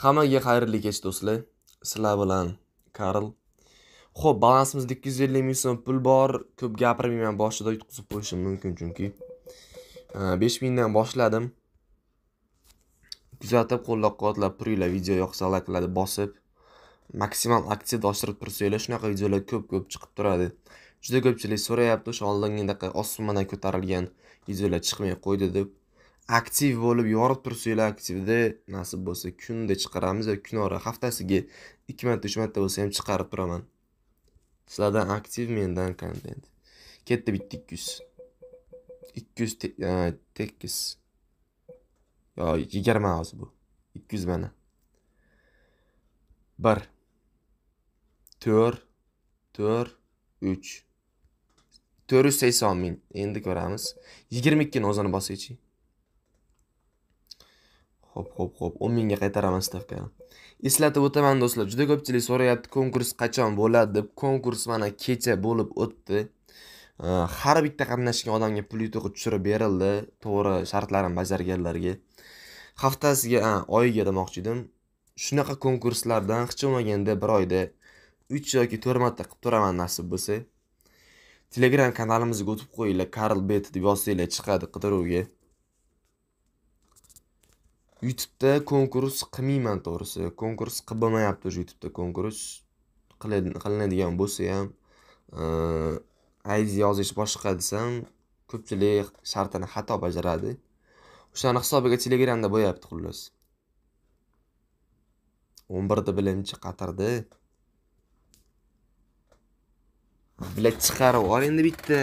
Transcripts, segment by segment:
Hammaga xayrli kech do'stlar. Sizlar bilan Karl. Xo'p, balansimizda 250 ming so'm pul bor. Ko'p gapirmayman, boshida yutqizib qo'yishim mumkin chunki. E, 5000 dan boshladim. Kuzatib, qo'llab-quvvatlab turinglar, video yoqsa layklarni bosib, maksimal aksiyada oshirib tursanglar, shunaqa videolar ko'p-ko'p chiqib turadi. Juda ko'pchilik so'rayapti, o'sha oldingidaqa osmondan ko'tarilgan videolar chiqmay qo'ydi deb. Aktiv bo'lib yorib tursanglar aktivda nasib bo'lsa kunda chiqaramiz yoki kunora haftasiga ikki marta uch marta bo'lsa ham chiqarib turaman. Sizlardan aktiv mendan kontent ketdi bitta ikki yuz ikki yuz e, tekis. Yo yigirma hozir bu. Ikki yuz mana. Bir to'rt to'rt uch. To'rt yuz sakson ming. Endi ko'ramiz. Yigirma ikkini o'zini bosaychi Xo'p, xo'p, xo'p. 10 mingga qaytaraman stavkani. Eslatib o'taman do'stlar, juda ko'pchilik so'rayapti, konkurs qachon bo'ladi deb. Konkurs mana kecha bo'lib o'tdi. Har bitta qatnashgan odamga pul yutug'i tushirib berildi, to'g'ri shartlarni bajarganlarga. Haftasiga, oyiga demoqchi edim. Shunaqa konkurslardan hech bo'lmaganda bir oyda 3 yoki 4 marta qilib turaman nasib bo'lsa. Telegram kanalimizga o'tib qo'yinglar, Karl Bet deb yozsanglar chiqadi qidiruvga. YouTube'da konkurs qilmayman to'g'risi. Konkurs qilib bo'lmayapti o'sha YouTube'da konkurs qilinadigan bo'lsa ham ID yozish boshqa desam, ko'pchilik shartini xato bajaradi. O'shani hisobiga Telegramda bo'lyapti xullas. 11da bilimchi qatirdi Bilet chiqarib ol endi bitta.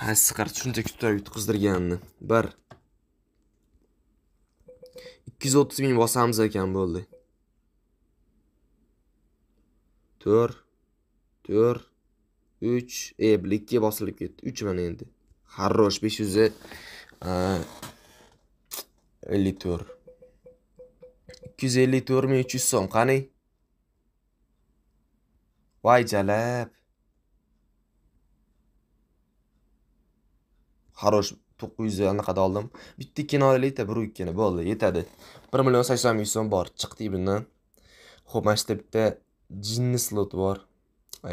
Ha, siqar shunchaki tutib yutqizdirganini. 1 230 ming bosamiz ekan bo'ldi. 4 4 3 e 2 bosilib ketdi. 3 mana endi. Хорош 500 54 254 ming 300 so'm. Qani? Voy jalab. Хорош to'qqiz yuz anaqada oldim. Bitta ikkini olaylikda bir ikkini bo'ldi yetadi. Bir million sakson ming so'm bor chiqdik bundan ho'p mana shu yerda bitta jinni slot bor.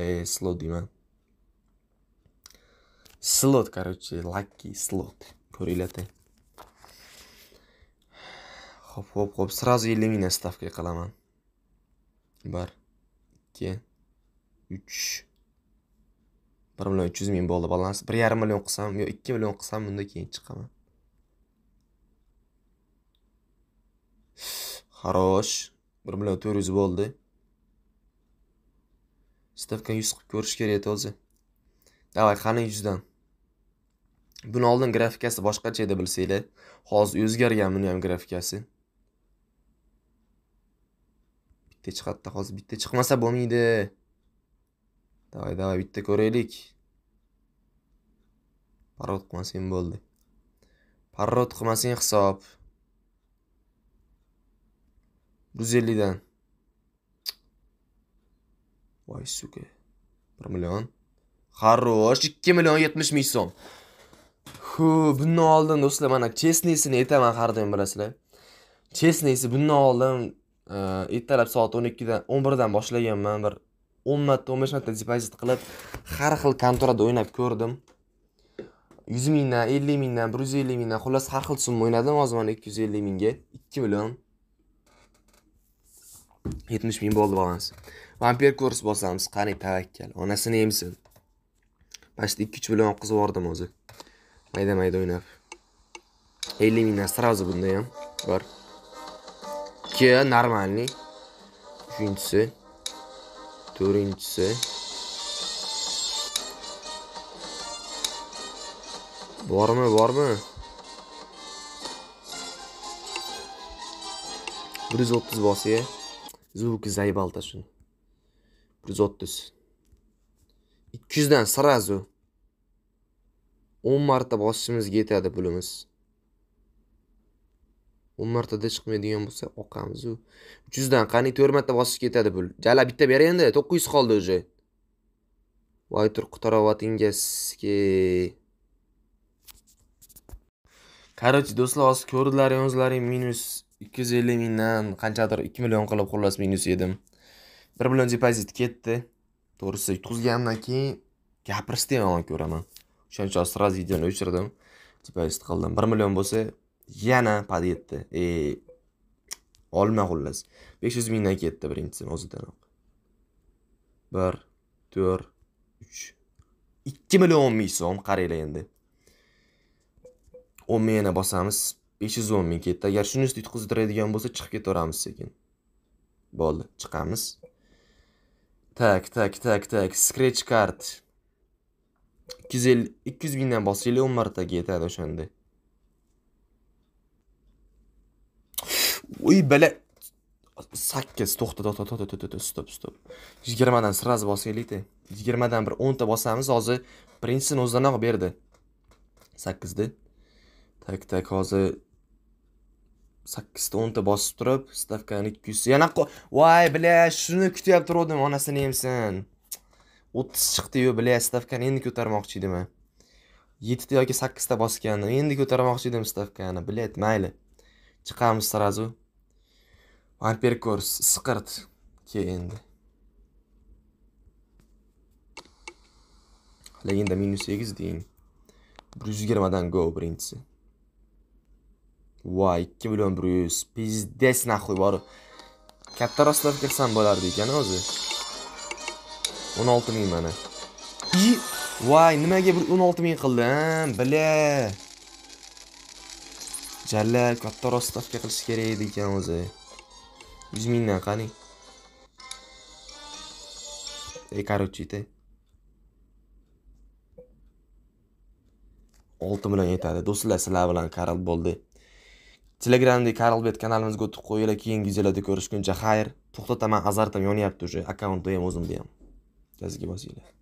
E slot deyman. Slot короче lucky slot. Ko'ringlarda ho'p ho'p ho'p сразу ellik mingdan stavka qilaman. Bir ikki uch. Bir million uch yuz ming bo'ldi balans. Bir yarim million qilsam yo ikki million qilsam bundan keyin chiqaman. Xarosh bir million to'rt yuz bo'ldi. Stavkani yuz qilib ko'rish kerak edi o'zi. Давай qani yuzdan? Buni oldin grafikasi boshqacha edi bilsanglar. Hozir o'zgargan buni ham grafikasi. Bitta chiqadida hozir bitta chiqmasa bo'lmaydi. Davay davay bitta ko'raylik. Parod qilmasang bo'ldi. Parod qilmasang hisob. 150 dan. Voy suka. 1 million. Xarosh, 2 million 70 ming so'm. Hu, bundan oldin do'stlar, mana chestnisini aytaman har doim bilasizlar. Chestnisi bundan oldin ertalab soat 12 dan 11 dan boshlaganman bir o'n marta o'n besh marta depozit qilib har xil kontorada o'ynab ko'rdim. Yuz mingdan ellik mingdan bir yuz ellik mingdan xullas har xil summa o'ynadim hozir mana ikki yuz ellik mingga ikki million yetmish ming bo'ldi balans. Vampir kurs bosamiz qani tavakkal onasini emsin почти ikki uch million qizib yubordim o'zi mayda mayda o'ynab. Ellik mingdan сразу bunda ham bor. Ikki нормальный uchinchisi. To'rtinchisi bormi bormi? Bir yuz o'ttiz bosya звуки заебал-то shuni bir yuz o'ttiz ikki yuzdan сразу o'n marta bosishimizga yetadi pulimiz. O'n martada chiqmaydigan bo'lsa oqamizu uch yuzdan qani to'rt marta bosib ketadi pul. Jala bitta ber endi to'qqiz yuz qoldi уже voy turqi tarovatingizki короче do'stlar hozir ko'rdilaring o'zlaring minus ikki yuz ellik mingdan qanchadir ikki million qilib xullas minus yedim. Bir million depozit ketdi. To'g'risi yutqizganimdan keyin gapirishni yomon ko'raman. O'shaning uchun сразу videoni o'chirdim. Depozit qildim. Bir million bo'lsa yana подъедdi e olma xullas. Besh yuz mingdan ketdi birinchisini o'zidanoq bir to'rt uch. Ikki million ming so'm qaranglar endi. O'n ming yana bosamiz. Besh yuz o'n ming ketdi. Agar shuni ustida yutqizdiradigan bo'lsa chiqib ketaveramiz sekin. Bo'ldi chiqamiz. Tak tak tak tak. Scratch card. Ikki yuz ellik ikki yuz mingdan bossanglar o'n martaga yetadi o'shanda. Uy bala sakkiz to'xta to'xta to'xta to'xta stop stop. Yigirmadan сразу bosaylikda. Yigirmadan bir o'nta bosamiz hozir birinchisini o'zidanoq berdi. Sakkizda. Tak tak hozir sakkizta o'nta bosib turib stavkani ikki yuz yana voy bля shuni kutyap turgandim onasini yemsin. O'ttiz chiqdiyu bля stavkani endi ko'tarmoqchi edim yettita yoki sakkizta bosgandim endi ko'tarmoqchi edim stavkani блять mayli. Chiqamiz сразу Alperkors siqirt ke endi. Legenda minus 8 deng. 120 dan go birinchisi. Voy, 2 million 100. Pizdes naxoy bor. Katta rostlar kirsam bo'lardi ekan o'zi. 16 ming mana. Voy, nimaga bir 16 ming qildim? Bila. Jalal katta rostafka qilish kerak edi ekan o'zi. Yuz mingdan qani e короче olti million yetadi do'stlar sizlar bilan karl bo'ldi telegramdagi karlbet kanalimizga o'tib qo'yinglar keyingi videolarda ko'rishguncha xayr to'xtataman azartim yonyapti уже akkauntda ham o'zimda ham gazga bosinglar